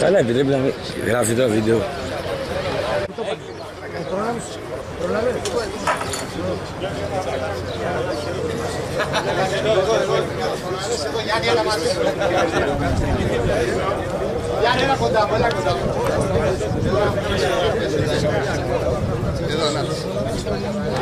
Καλά, επιτρέπει να γράφει το βίντεο. Γιάννη, ένα κοντά, πολλά κοντά. Εδώ, να.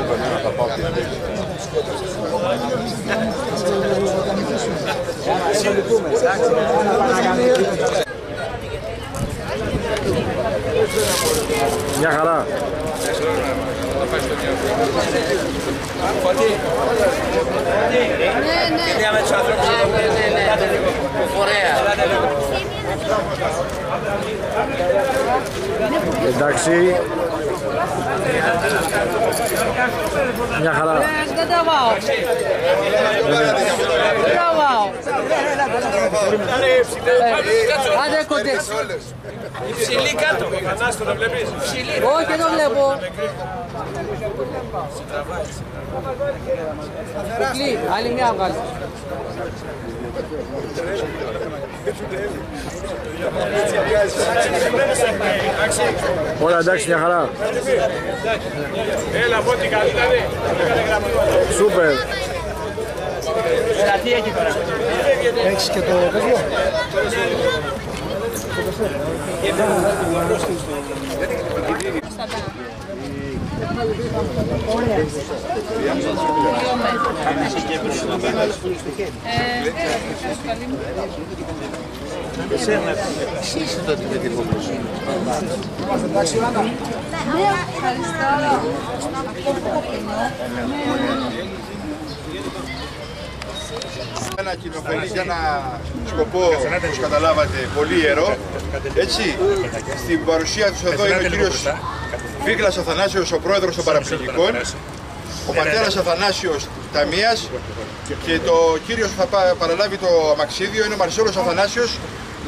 Μια χαρά. Εντάξει. Μια χαρά. Δεν τραβάω. Δεν τραβάω. Άντε κοντέ. Ψηλή κάτω. Φαντάζεσαι το να βλέπεις. Όχι, δεν το βλέπω. Κουκλί, άλλη μια βγάλει. Όλα εντάξει, μια χαρά. Έλα, πω την καλή ήταν. Σούπερ. Έχεις και το παιδί. Ένα κοινοφελή για ένα σκοπό, όπως καταλάβατε, πολύ ιερό. Έτσι, στην παρουσία τους εδώ είναι ο κύριος Βίγλας Αθανάσιος, ο πρόεδρος των παραπληγικών, ο πατέρας Αθανάσιος Ταμίας και το κύριος που θα πα- παραλάβει το αμαξίδιο είναι ο Μαρσέλος Αθανάσιος,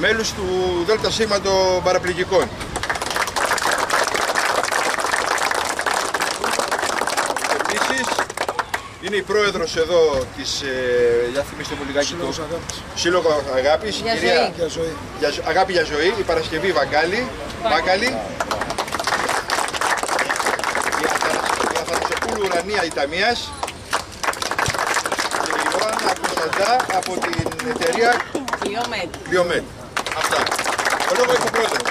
μέλος του ΔΣ των παραπληγικών. Επίσης, είναι η πρόεδρος εδώ της, ε, για θυμίστε μου λιγάκι το Σύλλογος Αγάπης, η Για κυρία ζωή. Για ζωή. για ζω- Αγάπη για ζωή, η Παρασκευή Βαγκάλη, Βάγκαλη, η Αθανα- η Αθανασοπούλου Ουρανία Ιταμίας και η Ιωάννα Κωνσταντά από την εταιρεία Κλειόμετ. Biomed. Αυτά. Ο λόγο έχει ο πρόεδρος.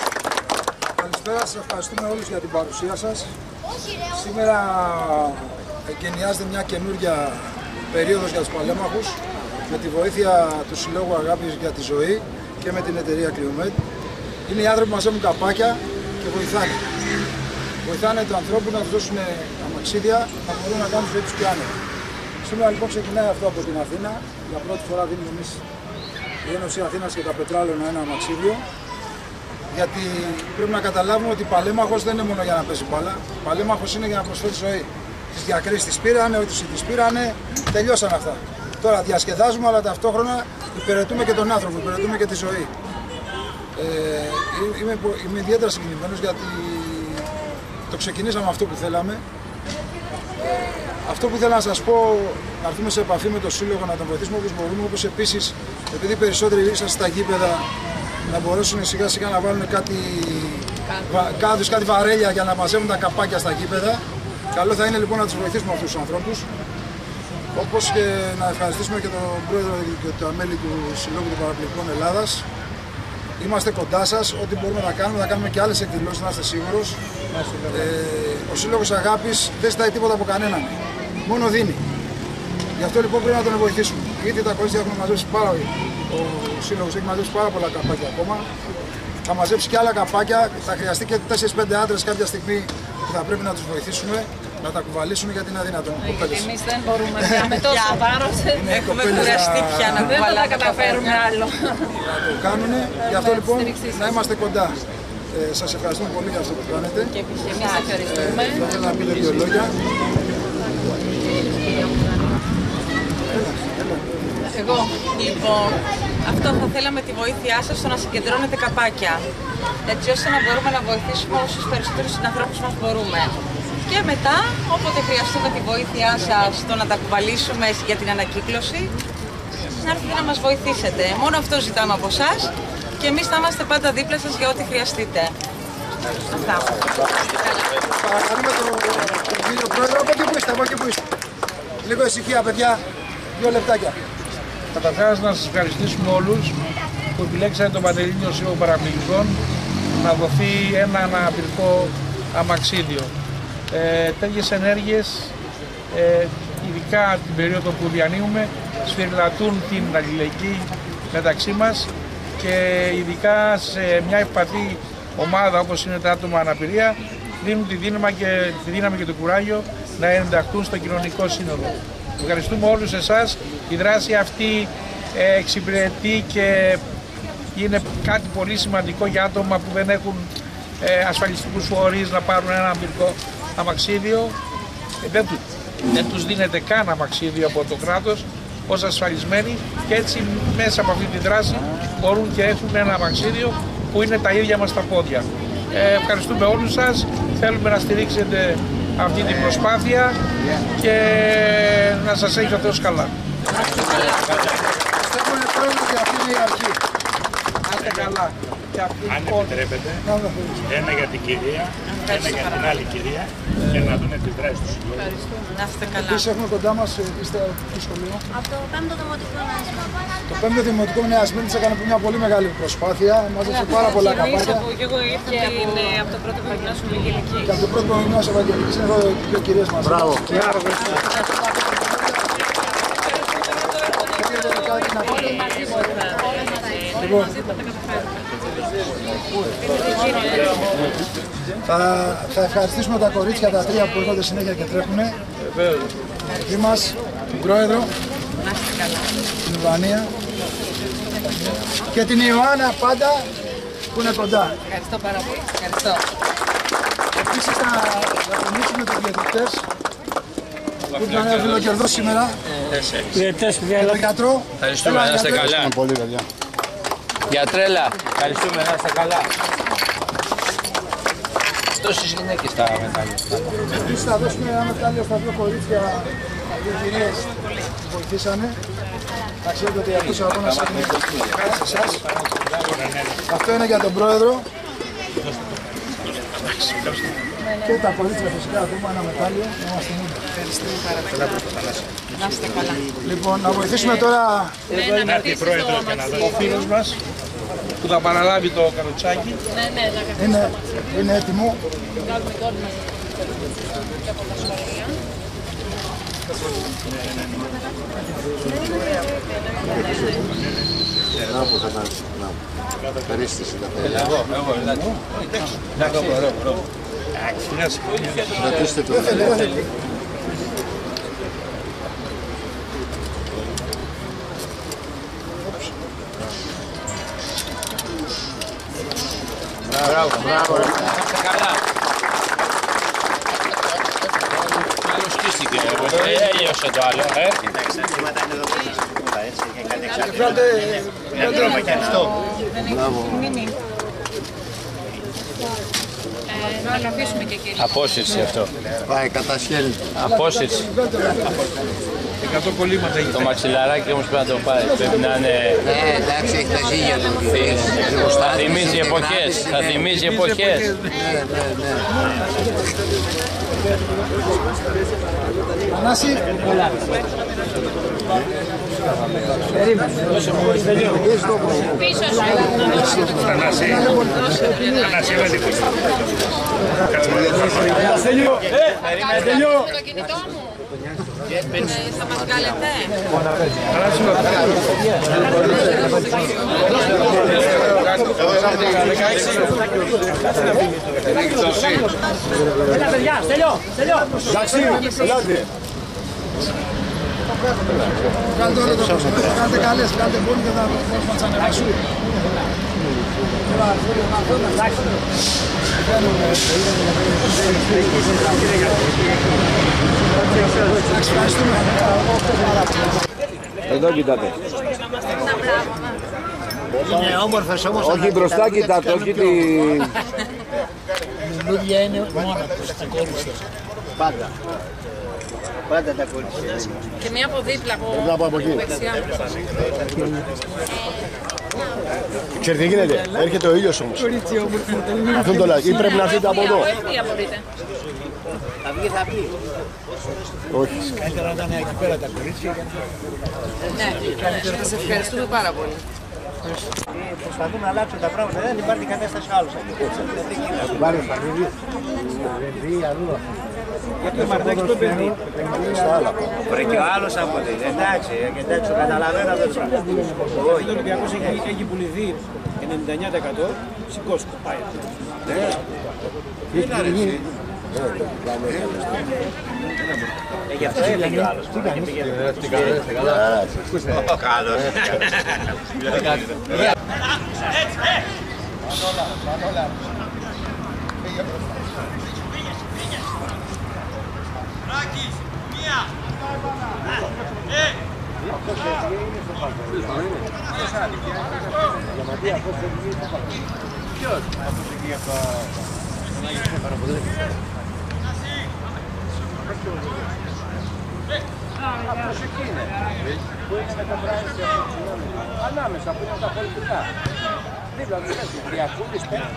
Καλησπέρα, σας ευχαριστούμε όλους για την παρουσία σας. Σήμερα εγκαινιάζεται μια καινούργια περίοδος για τους παλέμαχους με τη βοήθεια του Συλλόγου Αγάπης για τη Ζωή και με την εταιρεία Cliomed. Είναι οι άνθρωποι που μαζεύουν καπάκια και βοηθάνε. Βοηθάνε του ανθρώπου να τους δώσουν αμαξίδια να μπορούν να κάνουν τη ζωή τους πιο άνετα. Σήμερα λοιπόν ξεκινάει αυτό από την Αθήνα. Για πρώτη φορά δίνουμε εμείς η Ένωση Αθήνας και τα Πετράλαινα ένα αμαξίδιο γιατί πρέπει να καταλάβουμε ότι παλέμαχος δεν είναι μόνο για να παίζει μπάλα. Παλέμαχος είναι για να προσφέρει ζωή. Τις διακρίσεις τις πήρανε, ό,τι τις πήρανε, τελειώσαν αυτά. Τώρα διασκεδάζουμε, αλλά ταυτόχρονα υπηρετούμε και τον άνθρωπο, υπηρετούμε και τη ζωή. Ε, είμαι, πο- είμαι ιδιαίτερα συγκινημένος γιατί το ξεκινήσαμε αυτό που θέλαμε. Αυτό που ήθελα να σας πω, να έρθουμε σε επαφή με το Σύλλογο, να τον βοηθήσουμε όπως μπορούμε, όπως επίσης, επειδή περισσότεροι είσαστε στα γήπεδα, να μπορέσουν σιγά σιγά να βάλουν κάτι, βα- κάδους, κάτι βαρέλια για να μαζεύουν τα καπάκια στα γήπεδα. Καλό θα είναι λοιπόν να τους βοηθήσουμε αυτούς τους ανθρώπους. Όπως και να ευχαριστήσουμε και τον πρόεδρο και τα μέλη του Συλλόγου των Παραπληκτικών Ελλάδας. Είμαστε κοντά σας. Ό,τι μπορούμε να κάνουμε, θα κάνουμε και άλλες εκδηλώσεις, να είστε σίγουρος. Ε, ο Σύλλογος Αγάπης δεν ζητάει τίποτα από κανέναν. Μόνο δίνει. Γι' αυτό λοιπόν πρέπει να τον βοηθήσουμε. Γιατί τα κορίτσια έχουν μαζέψει πάρα Ο Σύλλογος έχει μαζέψει πάρα πολλά καπάκια ακόμα. Θα μαζέψει και άλλα καπάκια. Θα χρειαστεί και 4-5 άντρες κάποια στιγμή που θα πρέπει να τους βοηθήσουμε να τα κουβαλήσουν γιατί είναι αδύνατο. Κοπέλες. Εμείς δεν μπορούμε πια με τόσο βάρος. Έχουμε κουραστεί πια να Δεν θα τα καταφέρουμε άλλο. να το κάνουν. Γι' αυτό λοιπόν στήριξή σας. να είμαστε κοντά. Ε, σας ευχαριστούμε πολύ για αυτό που κάνετε. Και εμεί ευχαριστούμε. Θα ήθελα να πείτε δύο λόγια. Εγώ, λοιπόν, αυτό θα θέλαμε τη βοήθειά σας στο να συγκεντρώνετε καπάκια. Έτσι ώστε να μπορούμε να βοηθήσουμε όσους περισσότερους συνανθρώπους μας μπορούμε. Και μετά, όποτε χρειαστούμε τη βοήθειά σας στο να τα κουβαλήσουμε για την ανακύκλωση, να έρθετε να μας βοηθήσετε. Μόνο αυτό ζητάμε από εσά και εμείς θα είμαστε πάντα δίπλα σας για ό,τι χρειαστείτε. Αυτά. Παρακαλούμε τον τον κύριο Πρόεδρο, από εκεί που είστε, από εκεί που είστε. Λίγο ησυχία, παιδιά. Δύο λεπτάκια. Καταρχάς να σας ευχαριστήσουμε όλους που επιλέξατε τον Πανελλήνιο Σύλλογο Παραπληγικών να δοθεί ένα αναπηρικό αμαξίδιο. Ε, τέτοιες ενέργειες, ε, ειδικά την περίοδο που διανύουμε, σφυριλατούν την αλληλεγγύη μεταξύ μας και ειδικά σε μια ευπαθή ομάδα όπως είναι τα άτομα αναπηρία δίνουν τη δύναμη και, τη δύναμη και το κουράγιο να ενταχθούν στο κοινωνικό σύνολο. Ευχαριστούμε όλους εσάς. Η δράση αυτή ε, εξυπηρετεί και είναι κάτι πολύ σημαντικό για άτομα που δεν έχουν ε, ασφαλιστικούς φορείς να πάρουν ένα αμπυρικό αμαξίδιο. Ε, δεν, του, δεν τους δίνεται καν αμαξίδιο από το κράτος ως ασφαλισμένοι και έτσι μέσα από αυτή τη δράση μπορούν και έχουν ένα αμαξίδιο που είναι τα ίδια μας τα πόδια. Ε, ευχαριστούμε όλους σας. Θέλουμε να στηρίξετε αυτή την προσπάθεια και να σας έχει ο Θεός καλά. Πιστεύουμε πρόεδρο ότι αυτή είναι η αρχή. Να είστε καλά. Και αυτή Αν λοιπόν, επιτρέπετε, Να δω, φίλοι. ένα για την κυρία, ένα για την άλλη κυρία και να δούμε τις δράσεις τους συλλόγου. Να είστε καλά. Επίσης έχουμε κοντά μας, ε, είστε από το σχολείο. Από το 5ο Δημοτικό Νάσμα. Το 5ο Δημοτικό Νέα Σμύρνης έκανε μια πολύ μεγάλη προσπάθεια. Μάζεψε πάρα πολλά καπάκια. Και εγώ ήρθα και είναι από το πρώτο γυμνάσιο Μεγελική. Και από το πρώτο Γυμνάσιο Ευαγγελικής είναι εδώ οι δύο κυρίες μας. Μπράβο. Λοιπόν, θα, θα ευχαριστήσουμε τα κορίτσια τα τρία που έρχονται συνέχεια και τρέχουν. Εκεί μας, την Πρόεδρο, την Ουβανία και την Ιωάννα πάντα που είναι κοντά. Ευχαριστώ πάρα πολύ. Ευχαριστώ. Επίσης θα, θα τονίσουμε τους διαιτητές που ήταν φιλοκερδός σήμερα. Διαιτές, παιδιά, Το γιατρό. Ευχαριστούμε, Έλα, να είστε γιατρέ. καλά. Πολύ παιδιά. Γιατρέλα, ευχαριστούμε, να είστε καλά. Τόσες γυναίκες τα μετάλλια. Επίσης θα δώσουμε ένα μετάλλιο στα δύο κορίτσια, τα δύο κυρίες που βοηθήσανε. Να ξέρετε ότι αυτός ο αγώνας είναι χάρη σε εσάς. Αυτό είναι για τον Πρόεδρο. Και τα κορίτσια φυσικά ακόμα ένα μετάλλιο. Να είμαστε μόνοι. Να είστε καλά. Λοιπόν, να βοηθήσουμε τώρα Να έρθει η πρόεδρο και να δώσει. ο φίλος μας που θα παραλάβει το καροτσάκι. Ναι, ναι, να είναι, είναι έτοιμο. Εγώ, εγώ, εντάξει. Εντάξει, ωραίο, ωραίο. Δεν θέλει, δεν θέλει. Μπράβο, μπράβο. Να είστε καλά. Άλλο σκίστηκε. Ε, Έλειωσε το άλλο, ε. Βγάλτε, Ε, να αφήσουμε και κύριε. Απόσυρση αυτό. Πάει κατασχέλη. Απόσυρση. 100 κολλήματα έχει. Το μαξιλαράκι όμως πρέπει να το πάρει. Πρέπει να είναι... Ναι, εντάξει, έχει τα ζύγια του. Θα θυμίζει εποχές. Θα θυμίζει εποχές. Ναι, ναι, ναι. Ανάση. Πίσω σου. Ανάση, Ανάση, έλα λίγο. Το κινητό μου. Ε, θα μας βγάλετε. Βγάλτε όλο το κόσμο. Βγάλτε καλές, βγάλτε πολύ και θα μπορούμε να τις ανεβάσουμε. Εντάξει, ευχαριστούμε. Εδώ κοιτάτε. Είναι όμορφες όμως. Όχι μπροστά κοιτάτε, όχι τη... λουλούδια είναι μόνο τους τα κορίτσια. Πάντα. Πάντα τα κορίτσια. Και μία από δίπλα από, Δίπλα από εκεί. Δεξιά. Ξέρετε τι γίνεται, έρχεται ο ήλιος όμως. Αυτό το λέω, ή πρέπει να έρθετε από εδώ. Ευθεία μπορείτε. Θα βγει, θα βγει. Όχι. Καλύτερα να ήταν εκεί πέρα τα κορίτσια. Ναι, σας ευχαριστούμε πάρα πολύ. Προσπαθούν να αλλάξουν τα πράγματα, δεν υπάρχει κανένας άλλο. Βάλε στα παιδί. Παιδί, αλλού. Γιατί ο Μαρτάκης το παιδί. Βρε και ο άλλος από την. Εντάξει, εντάξει, το καταλαβαίνω αυτό το πράγμα. Ο Ολυμπιακός έχει, έχει πουληθεί 99% σηκώστε, πάει. Ε, Γι' αυτό έλεγε ο άλλος. Ο καλός. Ανάμεσα που είναι τα πολιτικά. Δίπλα του έτσι, διακούλης, Κάτι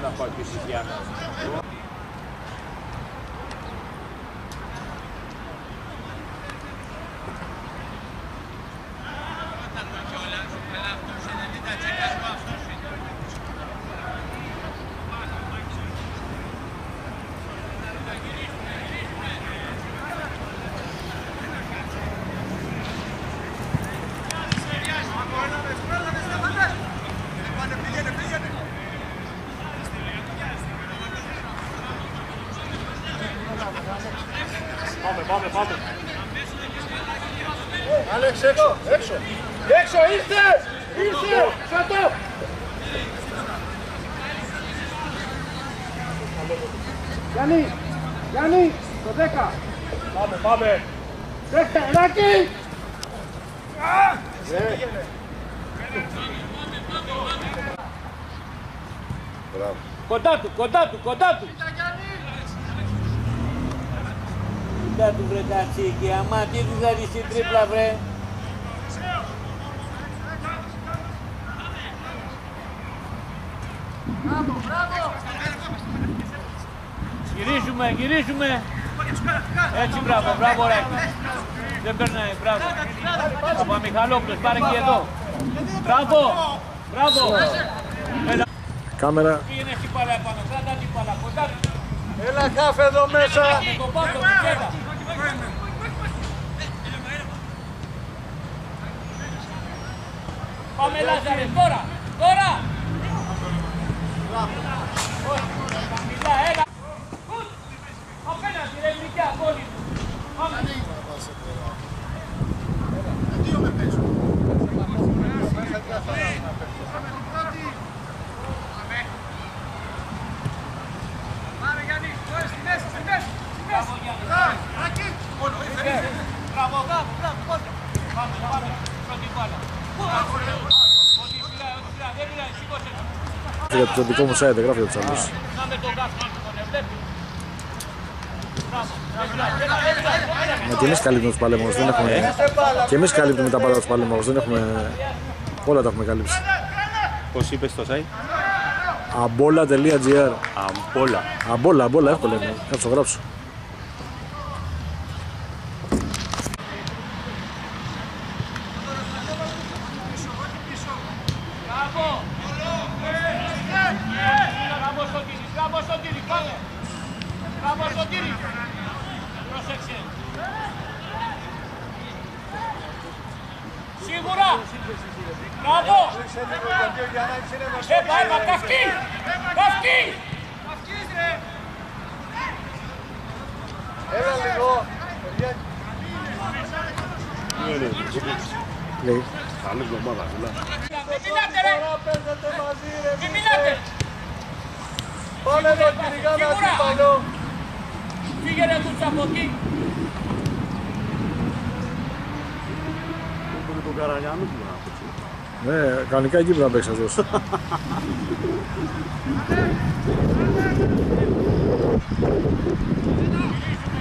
χρόνια έχουν να πάω και στη Γιάννα. Άλεξ, έξω, έξω. Έξω, ήρθες! Ήρθε! Κάτω! Γιάννη, Γιάννη, το 10. Πάμε, πάμε. Δέχτε, Ράκη! Κοντά του, κοντά του, κοντά του. Κοίτα του βρε κατσίκι, αμά τι τους θα δεις την τρίπλα βρε. Γυρίζουμε, γυρίζουμε. Έτσι, μπράβο, μπράβο, ρε. Δεν περνάει, μπράβο. Από Μιχαλόπουλος, πάρε και εδώ. Μπράβο, μπράβο. Έλα, Κάμερα. πήγαινε στην παλά επάνω, κράτα την παλά, κοντά του. Έλα χάφ εδώ μέσα. Με το πάτο, κουκέτα. Πάμε Λάζαρε, τώρα, τώρα. Όχι, χαμηλά, έλα. Σουτ. Απέναντι, ρε γλυκιά, πόλη του. Πάμε. Μπράβο, Γιάννη. Μπράβο, μπράβο, μπράβο, πότε. Πάμε, πάμε, πρώτη μπάλα. Ό,τι σειρά, ό,τι σειρά, δεν πειράζει, σήκωσε το. Για το δικό μου site, γράφει για τους άλλους. Να με τον Γκάσμαν, τον ευλέπει. Μπράβο, δεν πειράζει, δεν πειράζει, δεν πειράζει. Μα και εμείς καλύπτουμε τους παλέμαχους, δεν έχουμε... Και εμείς καλύπτουμε τα πάντα τους παλέμαχους, δεν έχουμε... Όλα τα έχουμε καλύψει. Πώς είπες το site? Ambola.gr Αμπόλα. Αμπόλα, αμπόλα, εύκολα είναι. Θα το γράψω. Σίγουρα! Μπράβο! Ε, πάει! Καλή εβδομάδα, Μην μιλάτε ρε! Μην μιλάτε! Πάμε εδώ κυρικά να αντίπαλο. Φύγε ρε κουτσα από εκεί. Με τον Καραγιάννη που να παίξει. Ναι, κανονικά εκεί πρέπει να παίξεις αυτός.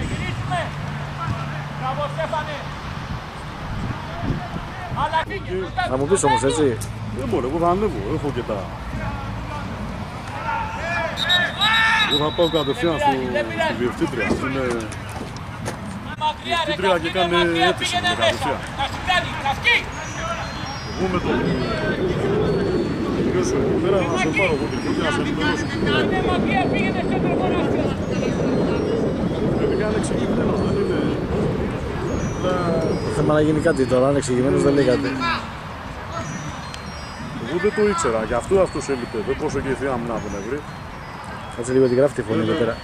Γυρίσουμε. Μπράβο Στέφανε. Αλλά φύγε. κουτά, Να μου πεις όμως έτσι. Δεν μπορώ, εγώ θα ανέβω, έχω και τα... Εγώ θα πάω κατευθείαν στο, στη διευθύντρια. Είναι Μακριά ρε. διευθύντρια και Καυκή, κάνει μακριά, αίτηση πήγαινε με μέσα. κατευθείαν. Να σου κάνει. Καυκή. Εγώ με το... Τελειώσω εκεί πέρα, να σε πάρω εγώ τηλέφωνο και να σε ενημερώσω. Είναι μακριά, πήγαινε σε τροπονάστιο. Πρέπει να είναι εξηγημένο, δεν είναι... Το θέμα να γίνει κάτι τώρα, αν εξηγημένος δεν λέει κάτι. Εγώ δεν το ήξερα, γι' αυτό αυτός έλειπε. Δεν πόσο και η θεία μου να τον βρει. Κάτσε λίγο τη γράφει τη φωνή εδώ πέρα.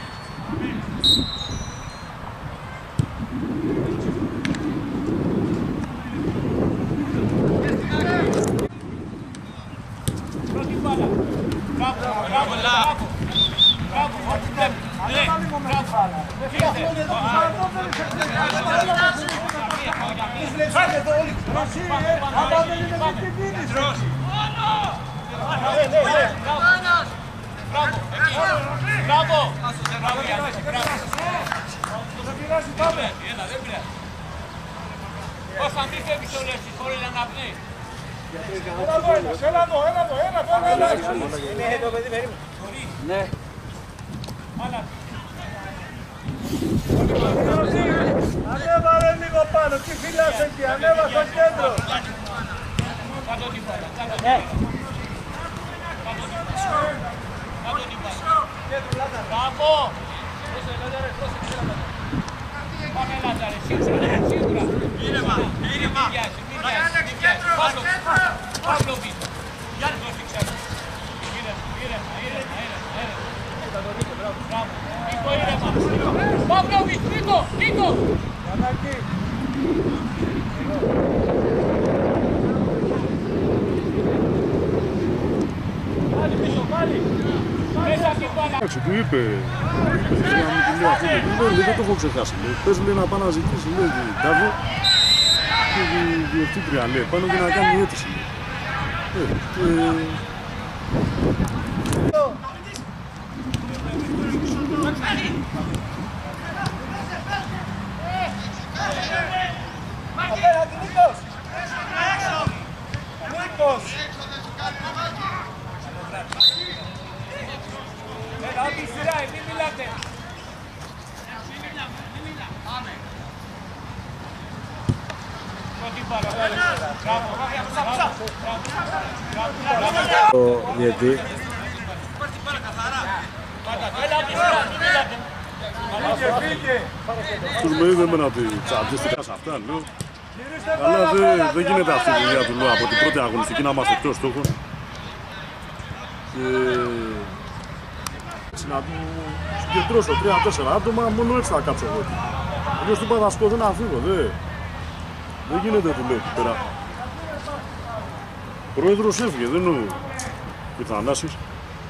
Πρώτη μπάλα. Μπράβο, μπράβο, μπράβο. Μπράβο, ό,τι πρέπει. Ναι, μπράβο. Φύγετε. Μπράβο, εκεί. Μπράβο. Μπράβο, Γιάννη, μπράβο. Πάμε, έλα, δεν πειράζει. Πώς θα μην φεύγεις όλες τις ώρες να αναπνέεις. Έλα εδώ, έλα εδώ, έλα εδώ, έλα εδώ, έλα εδώ. Είναι το παιδί, περίμενε. Ναι. Άλλα. Ανέβα ρε λίγο πάνω, τι φυλάς εκεί, ανέβα στο κέντρο. Κάτω την μπάλα, κάτω την μπάλα. Κάτω την μπάλα. Κάτω την μπάλα. Μπράβο. Πάμε Λάζαρε, σίγουρα, σίγουρα. Ήρεμα, ήρεμα. Μην βιάζει, μην βιάζει, μην βιάζει. Παύλο, Παύλο πίσω. Γιάννη το φίξαμε. Ήρεμα, ήρεμα, ήρεμα, ήρεμα, ήρεμα. Μπράβο. Νίκο, ήρεμα. Παύλοβιτ, Νίκο, Νίκο. Πάλι πίσω, πάλι. Μέσα από την μπάλα. Εντάξει, του είπε, του είπε για να μην του λέει αυτό, δεν, λέει, δεν το έχω ξεχάσει. Λέει, πες λέει να πάει να ζητήσει, λέει, την τάβο και η διευθύντρια λέει, πάνω και να κάνει αίτηση. λέει. Ε, και... Απέναντι Νίκος. Νίκος. Έλα, ό,τι σειρά, μην μιλάτε. Πρώτη μπάλα, μπράβο. Μπράβο, Το διετή. Έλα, ό,τι σειρά, μην μιλάτε. Φύγε, φύγε. Τους με είδε εμένα ότι τσαντίστηκα σε αυτά, λέω. Αλλά δεν, δεν γίνεται αυτή η δουλειά του, λέω, από την πρώτη αγωνιστική να είμαστε εκτός στόχων. Και... έτσι να του συγκεντρώσω 3-4 άτομα, μόνο έτσι θα κάτσω εγώ. εκεί. Αλλιώς του είπα θα σκοτώ να φύγω, δεν. Δεν γίνεται, του λέω εκεί πέρα. Πρόεδρος έφυγε, δεν είναι ο Πιθανάσης.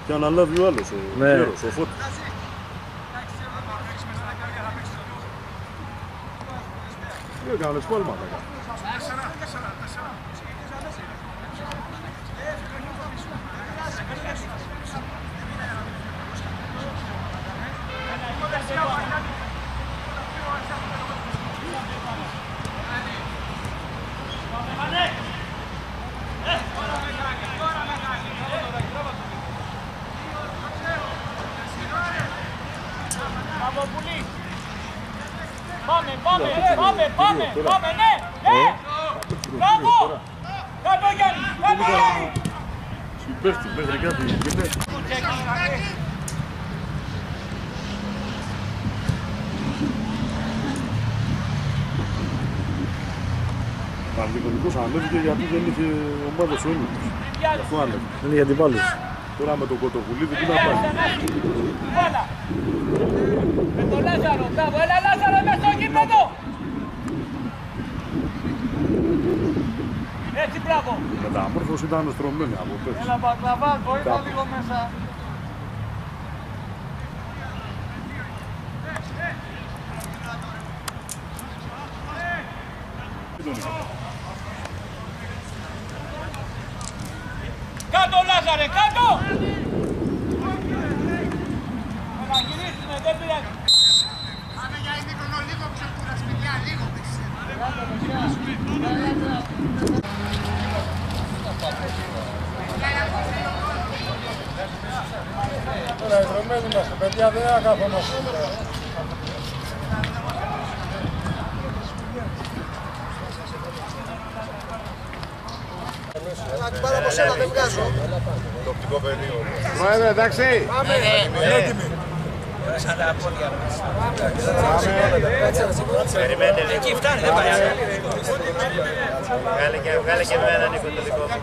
Και αναλάβει ο άλλος, ο Ναι. Γέρος, ο Φώτης. sööge alles kolmandaga πάμε, πάμε, πάμε, ναι, ναι. Μπράβο. Κάτω Γιάννη, κάτω Γιάννη. Συμπέφτει μέχρι κάτι γίνεται. Πανεπιστημιακός ανέβηκε γιατί δεν είχε ομάδα σε όλους τους. Γι' αυτό ανέβηκε. Δεν είναι για αντιπάλους. Τώρα με τον Κοτοκουλίδη τι να πάει. Βάλα. Με τον Λάζαρο, μπράβο, έλα Λάζαρο μέσα στο γήπεδο. Έτσι, μπράβο. Η μεταμόρφωση ήταν στρωμένη από πέρσι. Έλα Μπακλαβά, βοήθα λίγο μέσα. Κάτω Λάζαρε, κάτω! Να γυρίσουμε, δεν πειράζει. Πάμε για ημίχρονο λίγο ξεκούρας, παιδιά, λίγο. Τώρα οι δρομένοι είμαστε, παιδιά, δεν αγάπαμαστε. Ένα την πάρω από σένα, δεν βγάζω. Το οπτικό πεδίο. Πρόεδρε, εντάξει. Πάμε. Έτοιμοι. Περιμένετε. Εκεί φτάνει, δεν πάει. Βγάλε και, βγάλε και εμένα Νίκο το δικό μου.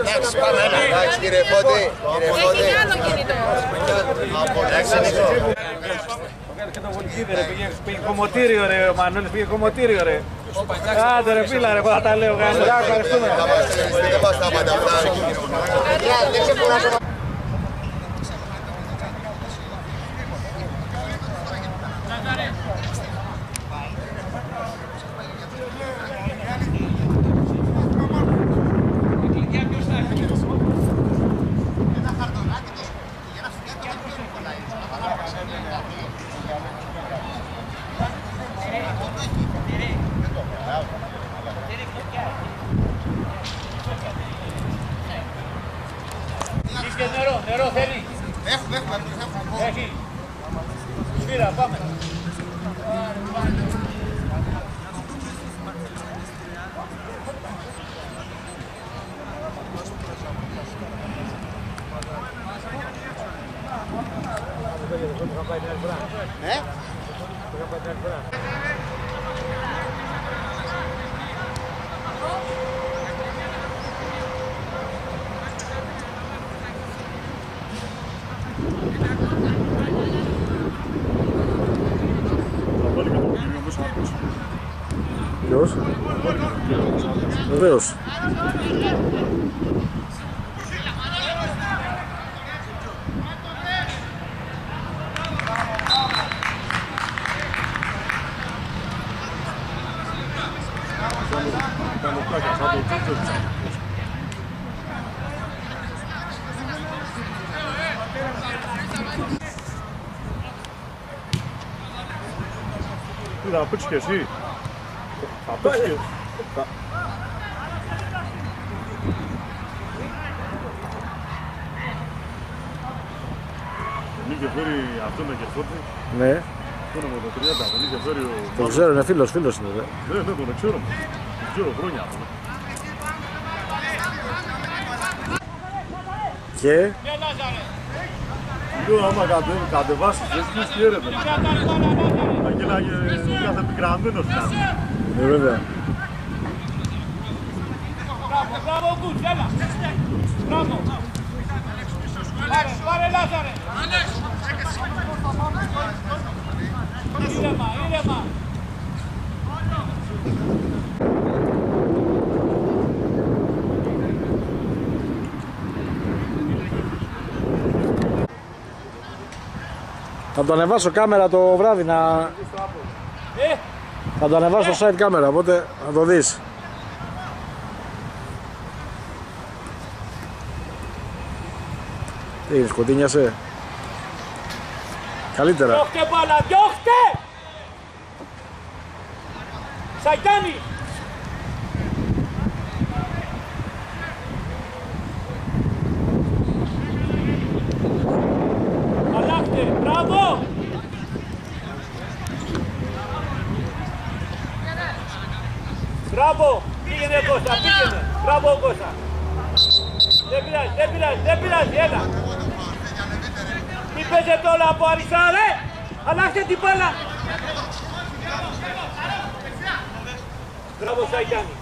Εντάξει, πάμε, έλα. Εντάξει, κύριε Φώτη. Κύριε Φώτη. Έχει άλλο κινητό. Εντάξει, Νίκο. Και το Βολκίδη ρε, πήγε, πήγε κομμωτήριο ρε, ο Μανώλης πήγε κομμωτήριο ρε. Άντε ρε φίλα ρε, εγώ θα τα λέω γάμο. Ευχαριστούμε. Δεν μας τα πάντα αυτά. Είχε νερό, νερό θέλει. Έχουμε, έχουμε. Έχει. Σφύρα, πάμε. Ε? Θα βάλει και το κτίριο μέσα να πέσει. Ποιος? Βεβαίως. Ήταν το πλάκα, σαν το τσίτσο της άνθρωπος. Τι θα πεις και εσύ. Θα πεις και... θα- Δεν είχε φέρει αυτό με κεφότη. Ναι, Το είναι με το 30, δεν είχε φέρει ο... το ξέρω, είναι φίλος, φίλος είναι. δε. Ναι, ναι, τον ξέρω. Τον ξέρω χρόνια. αυτό. Και; Ναι, Λάζαρε. Λέω άμα κατε, κατεβάσεις, δεν ξέρεις τι έρευνα. Θα γίναγε ο κάθε πικραμένος κάτω. ναι, βέβαια. Μπράβο, μπράβο, Γκουτς, έλα. Μπράβο. Πάρε, πάρε Λάζαρε. Ήρεμα, ήρεμα. Θα το ανεβάσω κάμερα το βράδυ να... Ε, Θα το ανεβάσω στο site κάμερα, οπότε να το δεις. Τι είναι, σκοτίνιασε; Καλύτερα. διώχτε μπάλα, διώχτε. Σαϊτάνι. Αλλάχτε, μπράβο. Μπράβο, πήγαινε Κώστα, πήγαινε. Μπράβο Κώστα. Δεν πειράζει, δεν πειράζει, δεν πειράζει, έλα. Μην παίζετε όλα από αριστερά, ρε! Αλλάξτε την μπάλα! Μπράβο Σαγιάννη.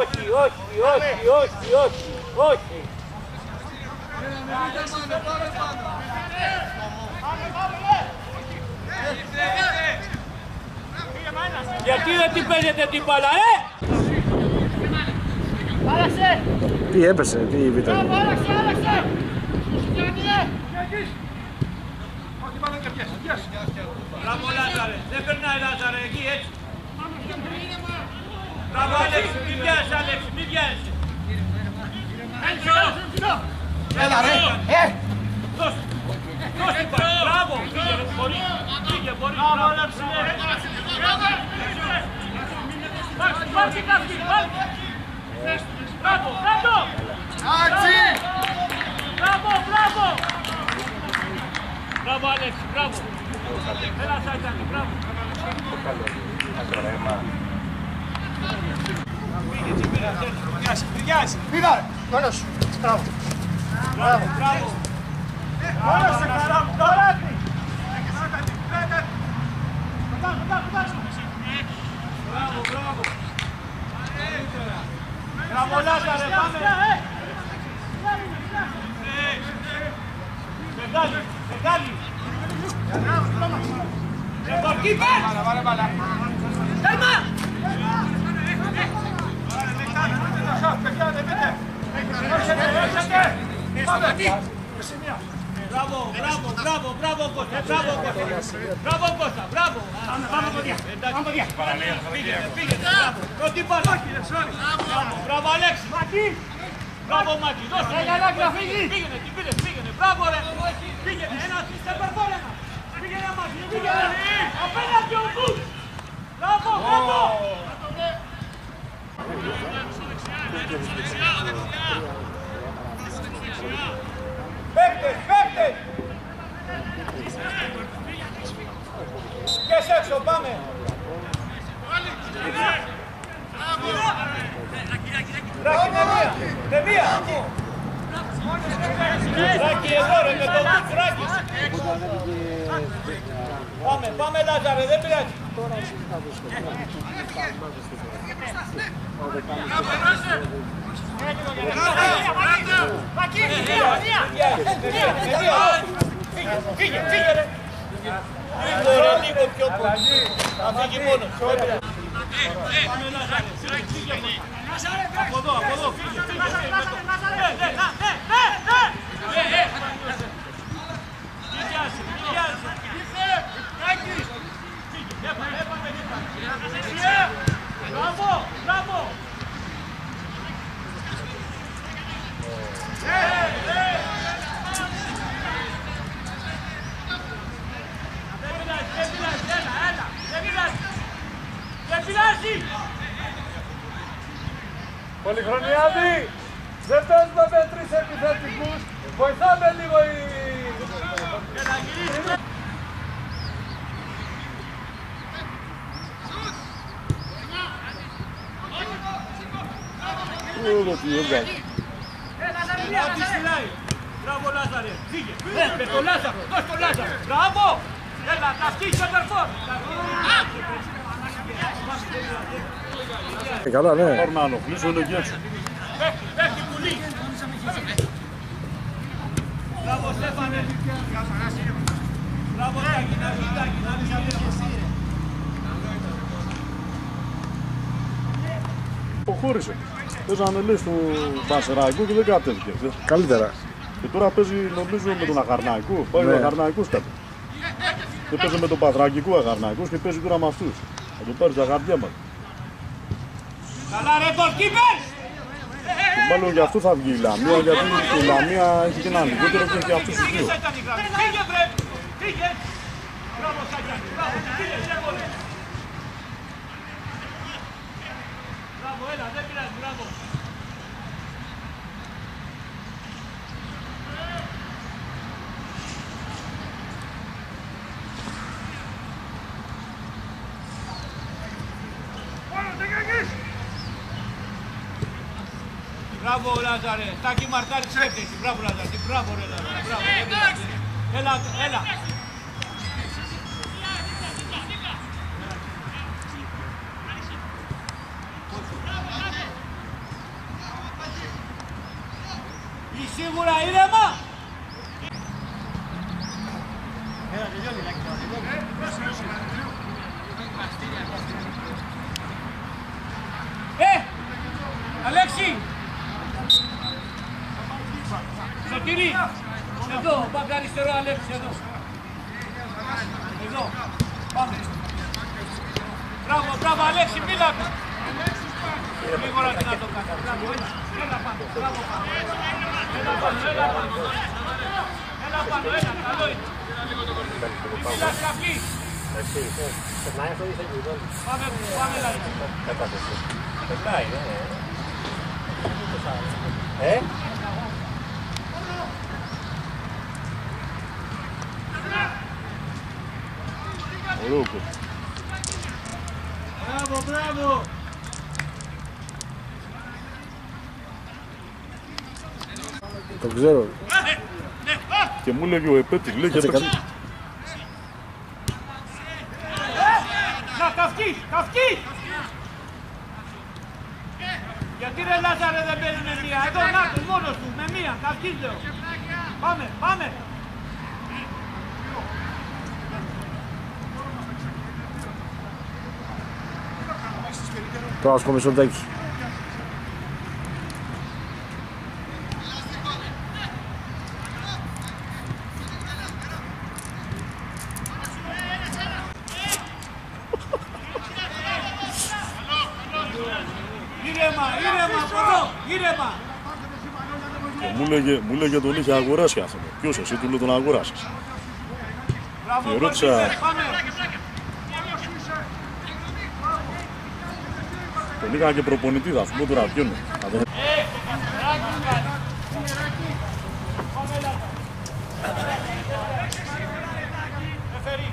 Όχι, όχι, όχι, όχι, όχι, όχι. Γιατί δεν την παίζετε την μπάλα, ε! Άλλαξε! Τι έπεσε, τι βίτα. Μπράβο, άλλαξε, άλλαξε! Μπράβο Λάζαρε, δεν περνάει Λάζαρε, εκεί έτσι. Μπράβο Άλεξ, μην βιάζεις Άλεξ, μην βιάζεις. Έλα ρε! Ε! Δώσε, δώσε την μπάλα. Μπράβο, πήγε, ρε, μπορεί, πήγε, μπορεί. Μπράβο Άλεξ, Πάρτε, πάρτε κάτι, πάρτε. Μπράβο, μπράβο. Μπράβο, μπράβο. Μπράβο Άλεξ, μπράβο. Έλα Σάιτζανη, μπράβο. Πήγα ρε! Μόνος σου! Μπράβο! Μπράβο, μπράβο. Μόνος σε καλά μου! Τώρα τι! Μπράβο, μπράβο. La bolata de Pame. Eh. Vale, vale, vale. ¡Calma! Μπράβο, μπράβο, μπράβο, μπράβο Κώστα, μπράβο Κώστα. Μπράβο Κώστα, μπράβο. Πάμε από διά, Πήγαινε, πήγαινε, μπράβο. Πρώτη μπάλα. Μπράβο, μπράβο Αλέξη. Μακί. Μπράβο Μάκη, δώσε. Πήγαινε, την πήρες, πήγαινε. Μπράβο ρε. Πήγαινε, ένα σε περφόρεμα. Πήγαινε Μάκη, πήγαινε. Απέναντι ο Μπούς. Μπράβο, μπράβο. Παίκτες, παίκτες! Και σε έξω, πάμε! Ράκη, με μία! Με μία! Ράκη, εδώ ρε, με το μπουκ, Ράκη! Πάμε, πάμε Λάζαρε, δεν πειράζει! Φύγε, φύγε ρε! Λίγο ρε, λίγο πιο πολύ. Θα φύγει μόνος. Από εδώ, από εδώ, φύγε, φύγε. Ναι, ναι, ναι, ναι, ναι, ναι. Μη βιάζει, μη βιάζει. Φύγε, έπαμε, έπαμε. Μπράβο, μπράβο. Δεν πειράζει, δεν πειράζει, έλα, έλα, δεν πειράζει. Δεν πειράζει. Πολυχρονιάδη, δεν παίζουμε με τρεις επιθετικούς, βοηθάμε λίγο οι... Εδώ τι έβγαλε. Άντι στυλάει. Μπράβο Λάζαρε, φύγε. Ναι, με τον Λάζαρο, δώσ' τον Λάζαρο. Μπράβο. Έλα, να φτύχει ο τερφόρ. Ε, καλά, ναι. Πάρουν να ανοχλήσουν εκεί έξω. Πέφτει, πέφτει πουλί. Μπράβο Στέφανε. Μπράβο Τάκη, να βγει Τάκη, να βγει Αποχώρησε. Παίζανε λέει στο Πασεραϊκό και δεν κατέβηκε. Καλύτερα. Και τώρα παίζει νομίζω με τον Αχαρναϊκό. Πάει Ναι. ο Αχαρναϊκός κάτω. Και παίζει με τον Παθρακικό Αχαρναϊκός και παίζει τώρα με αυτούς. Θα τον πάρει στα χαρτιά μας. Καλά ρε γκολκίπερ. Και μάλλον γι' αυτό θα βγει η Λαμία, γιατί η Λαμία έχει και ένα λιγότερο και έχει αυτούς τους δύο. Φύγε βρε, φύγε. Μπράβο Σάκιανη, μπράβο, φύγε, Samuel, haz de pilas, bravo. Bravo Lazare, está aquí marcar el bravo Lazare, bravo Lazare, bravo Lazare. Ela, ela. Ε; Ε, Ωραίο κο. Μπράβο, μπράβο. Το ξέρω. Και μου λέγει ο Επέτης, λέει και Έτσι έπαιξε. κα- Να καυκείς, καυκείς! Γιατί ρε Λάζαρε δεν παίρνει με μία, εδώ να τους μόνος τους, με μία, καυκείς λέω. Πάμε, πάμε. Τώρα στο μισό τέκι. Ήρεμα, ήρεμα, μπορώ, ήρεμα. Και μου λέγε, μου λέγε τον είχε αγοράσει άνθρωπο. Ποιος εσύ, του λέω τον αγοράσες. Μπράβο, Και ρώτησα, Κωστή, πάμε. τον είχα και προπονητή, θα σου πω τώρα ποιον είναι. Θα δω. Ε, ράκι κάνει. Πάμε, Λάζα. Ρεφερή.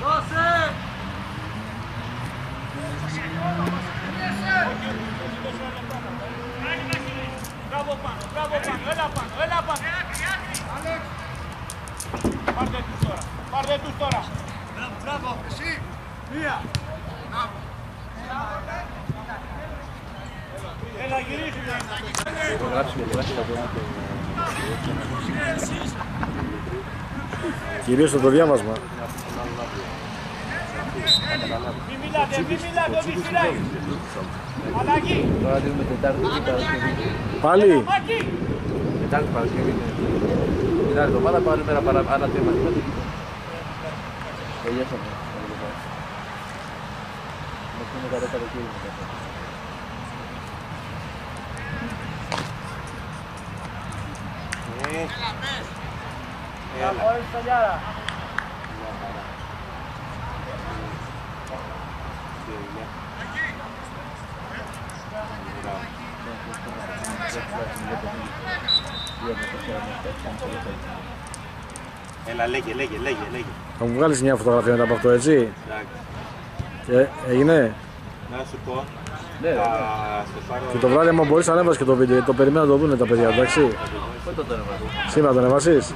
Δώσε! Μπράβο πάνω, μπράβο πάνω, έλα πάνω, έλα πάνω. Πάρτε τους τώρα, πάρτε τους τώρα. Μπράβο, μπράβο. Εσύ. Μία. Έλα γυρίσουμε. Κυρίως το διάβασμα. Μη μιλάτε, μη μιλάτε, ότι φυλάει. Αλλαγή. Τώρα δίνουμε Τετάρτη και Παρασκευή. Πάλι. Μάκη. Τετάρτη Παρασκευή. ναι. Την άλλη εβδομάδα πάμε μέρα παρά άλλα τρία μαθήματα. Τελειώσαμε. Μας είναι κατά καλοκαίρι μετά. Έλα. Χωρίς παλιάρα. Έλα, λέγε, λέγε, λέγε, λέγε. Θα μου βγάλεις μια φωτογραφία μετά από αυτό, έτσι; Εντάξει. Ε, έγινε; Να σου πω. Ναι, θα στο πάρω... Και το βράδυ, άμα μπορείς, να ανέβασες και το βίντεο. γιατί Το περιμένω να το δουν τα παιδιά, εντάξει; Πότε το ανεβάζω. Σήμερα το ανεβάσεις;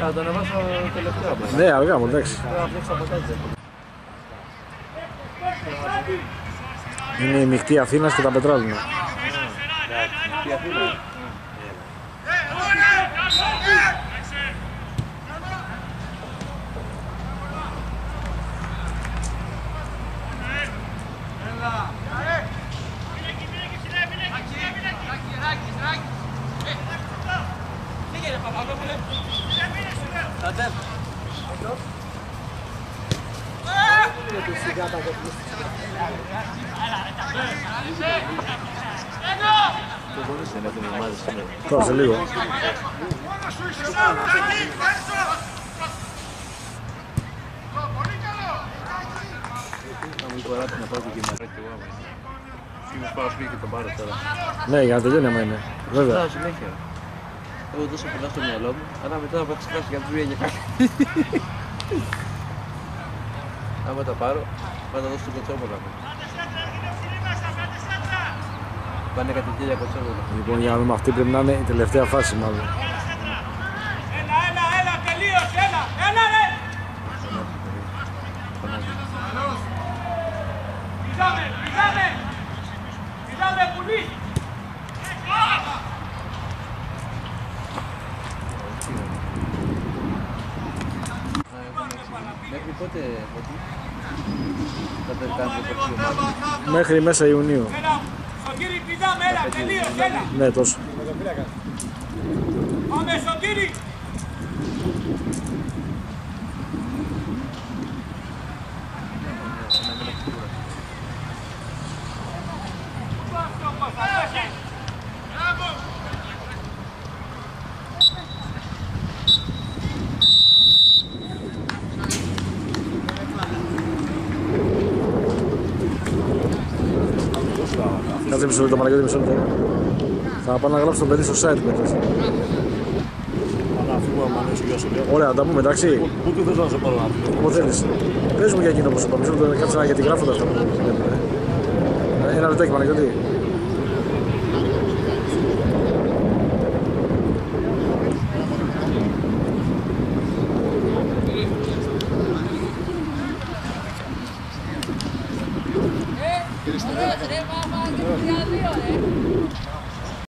Θα το ανεβάσω τελευταία. απλά. Ναι, αργά μου, εντάξει. Θέλω να φτιάξω ποτέ. Είναι η μειχτή Αθήνας και τα πετράλινα. Τι αφήνω. Δεν έχουν οι ομάδες σήμερα. Τώρα σε λίγο. Θα μου κοράτε να πάω και γυμναρά και εγώ άμα είναι. Είμαι πάω σπίτι και τον πάρω τώρα. Ναι, για να τελειώνει άμα είναι. Βέβαια. Θα συνέχεια. Εγώ τόσο πολλά στο μυαλό μου, αλλά μετά θα ξεχάσει για τρία για κάτι. Άμα τα πάρω, θα τα δώσω στον κοτσόπολα μου. Πάνε κάτι χίλια. Λοιπόν, για να δούμε αυτή πρέπει να είναι η τελευταία φάση μάλλον. Έλα, έλα, έλα, τελείως, έλα, έλα ρε! Πουλί! Μέχρι πότε, πότε, θα λοιπόν, Μέχρι μέσα Ιουνίου. Έλα, Σωτήρη, πηδάμε, έλα, τελείως, έλα. Ναι, τόσο. Πάμε, Σωτήρη. Κάτσε μισό λεπτό, Παναγιώτη, μισό λεπτό. Θα πάω να γράψω το παιδί στο site μετά. Να φύγω άμα είναι γεια σου. Ωραία, να τα πούμε, εντάξει. Πού θες να σε πάρω να φύγω; Όπω θέλεις. Πες μου για εκείνο που σου είπα. Μισό λεπτό, κάτσε να γιατί γράφω τα αυτά. που βλέπετε. Ένα λεπτάκι, Παναγιώτη.